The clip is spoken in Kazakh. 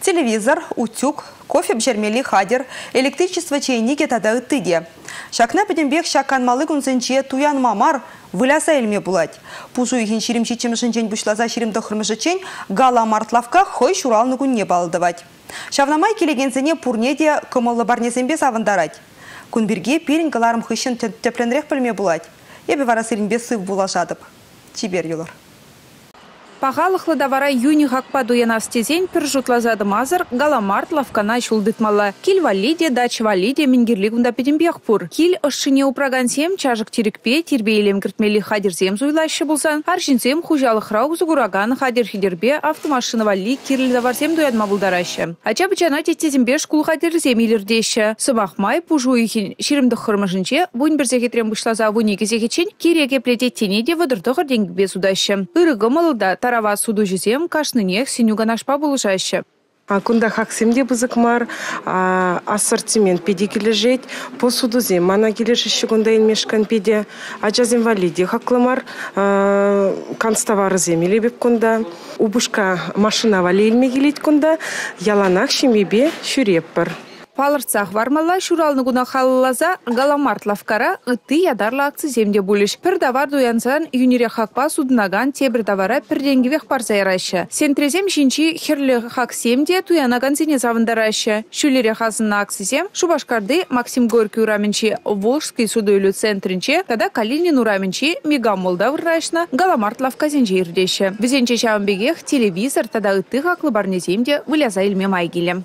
Телевизор, утюг, кофе бжермели хадер, электричество чайнике тада ыттыде. Шакна педембек шакканмалы күнсенче туян мамар выляса элме булать. Пузу ихин ширим чичимышын чен бушлаза ширим дохырмышы чен гала мартлавка хой шуралны күнне балдывать. Шавнамай келегенсене пурнеде кымылы барнесенбе савындарать. Күнберге перін каларым хыщын тепленрек пілме булать. Ебе вара сыринбе сыв булашадып. Чибер юлар. Пағалықлы давара юни хакпа дуяна стезен пір жұтлазады мазыр галамарт лавкана шулдытмалы. Кил валиде, дач валиде мингерлі күнда педембек пұр. Кил ұшшыне упрагансем чажық терекпе тербейлем кіртмелі хадерзем зуйлашы болсан, аршинсем хужалық рау зугураган хадер хидербе автомашина вали кирлі даварсем дуядма бұлдарашы. Ача бычана теттезембе шкул хадерзем илердеші. Сымақмай пужу ихин ширимді хырмышынче бұн бір зекетрем бұшлаза вуни кезекечен кереге плететтене де вадырдығыр денгбе судашы. Үрігі малыда тарава суду жүзем кашныне синюга нашпа булышаще. А кунда хаксемде бузыкмар ассортимент педи кележет по судузем мана келешище кунда мешкан педе ажазем валиде хаклымар канстовары земеле беп кунда убушка машина вали илме келет кунда яланах шемебе шүреппір Палырцах вармалла шуралны гуна халлаза галамарт лавкара ыты ядарла акцы земде булиш. Пір давар дуянсан юнире хакпа суднаган тебір давара пірденгівех парса яраща. Сентрезем жинчи херлі хак семде туянаган зене завындараща. Шулере хазынна акцизем Шубашкарды Максим Горький ураменчи Волжский судойлю центринче, тада Калинин ураменчи Мегам Молдав рашна галамарт лавка зенже ирдеші. Візенче телевизор тада ыты хаклы барнеземде выляза илме майгилем.